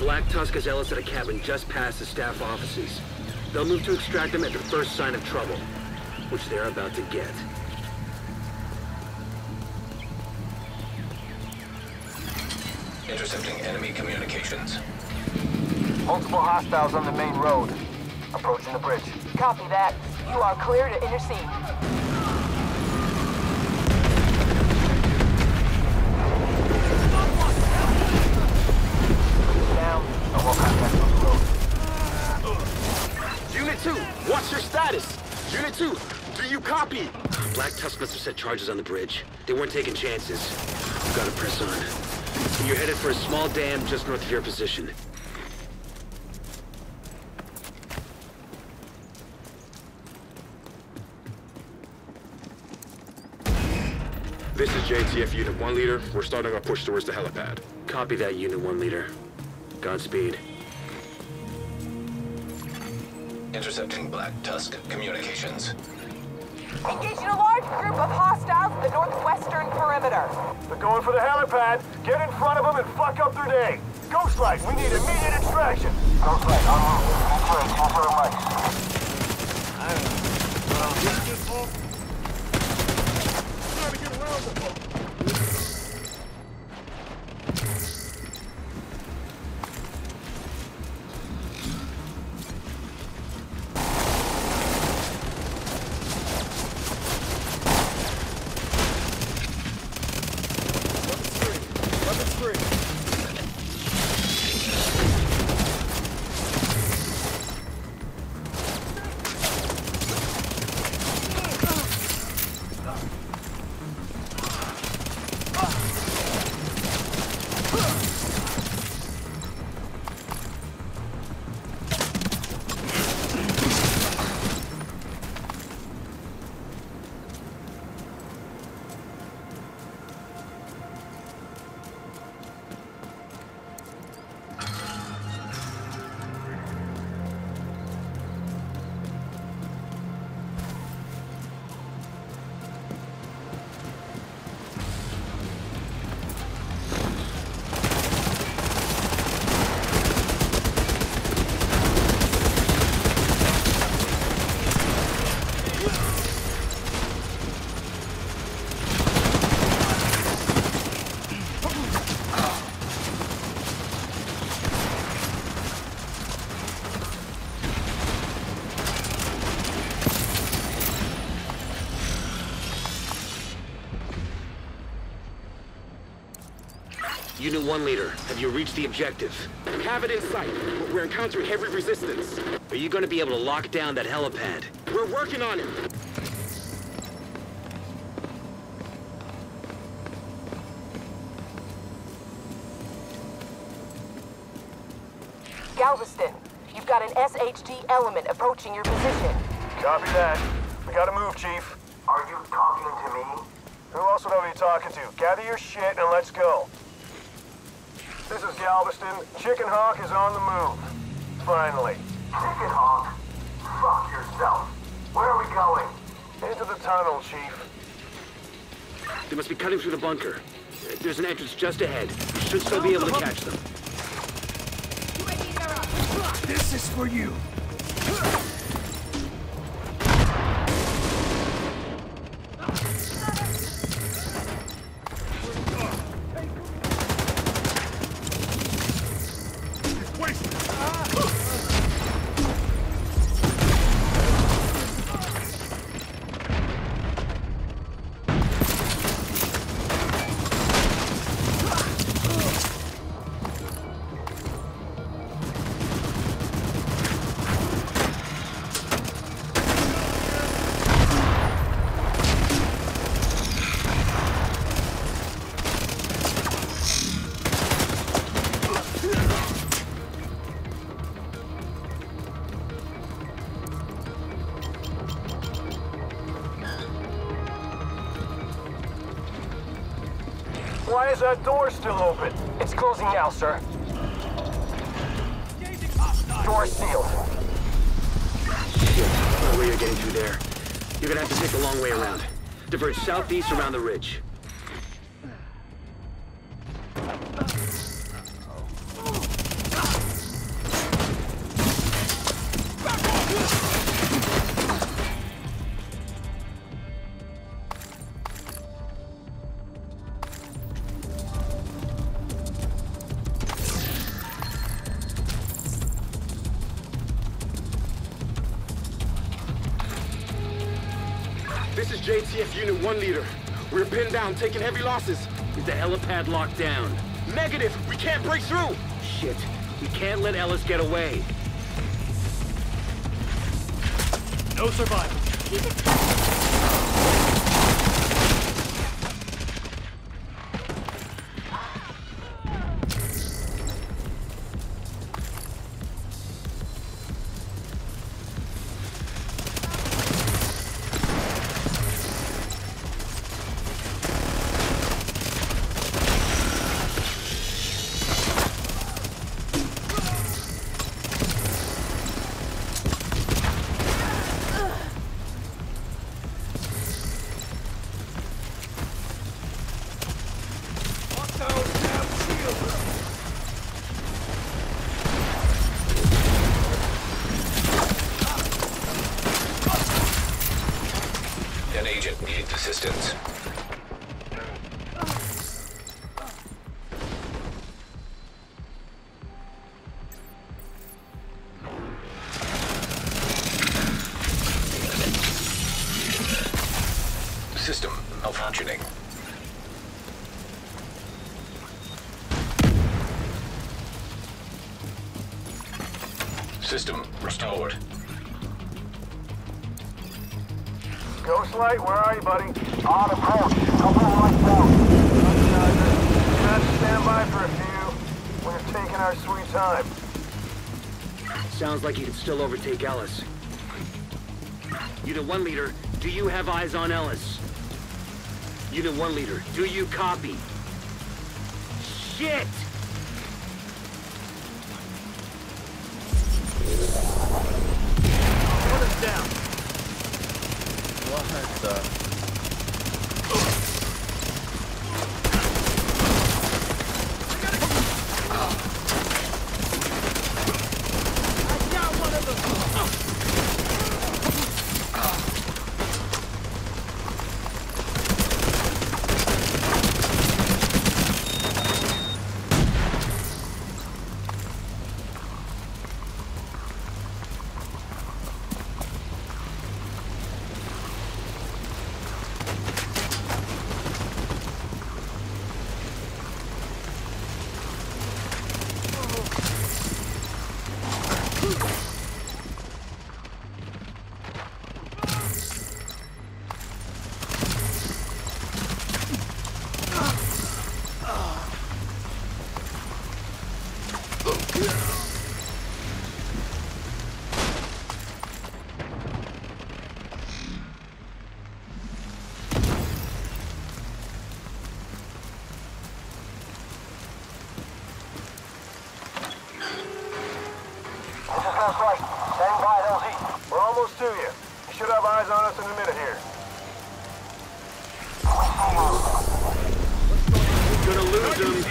Black Tusk has Ellis at a cabin just past the staff offices. They'll move to extract him at the first sign of trouble, which they're about to get. Intercepting enemy communications. Multiple hostiles on the main road. Approaching the bridge. Copy that. You are clear to intercede. 2, what's your status? Unit 2, do you copy? Black Tusk must have set charges on the bridge. They weren't taking chances. We've got to press on. You're headed for a small dam just north of your position. This is JTF Unit 1 Leader. We're starting our push towards the helipad. Copy that, Unit 1 leader. Godspeed. Intercepting Black Tusk communications. Engaging a large group of hostiles at the northwestern perimeter. They're going for the helipad. Get in front of them and fuck up their day. Ghostlight, we need immediate extraction. Ghostlight, on route. Detroit, use our mics. Unit 1 leader, have you reached the objective? We have it in sight, but we're encountering heavy resistance. Are you going to be able to lock down that helipad? We're working on it. Galveston, you've got an SHD element approaching your position. Copy that. We gotta move, Chief. Are you talking to me? Who else would I be talking to? Gather your shit and let's go. This is Galveston. Chicken Hawk is on the move. Finally. Chicken Hawk? Fuck yourself. Where are we going? Into the tunnel, Chief. They must be cutting through the bunker. There's an entrance just ahead. You should still be able to catch them. This is for you. Why is that door still open? It's closing now, sir. Door sealed. Shit, no way you're getting through there. You're gonna have to take the long way around. Diverge southeast around the ridge. This is JTF Unit 1 leader. We're pinned down, taking heavy losses. Is the helipad locked down? Negative! We can't break through! Shit. We can't let Ellis get away. No survival. System malfunctioning. System restored. Ghostlight, where are you, buddy? On approach. Couple of lights out. Roger. Have stand by for a few. We're taking our sweet time. Sounds like you can still overtake Ellis. Unit 1 leader, do you have eyes on Ellis? Unit 1 leader, do you copy? Shit! Put us down. What the? Gonna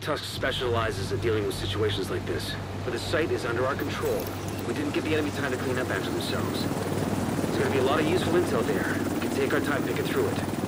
Tusk specializes at dealing with situations like this, but the site is under our control. We didn't give the enemy time to clean up after themselves. There's gonna be a lot of useful intel there. We can take our time picking through it.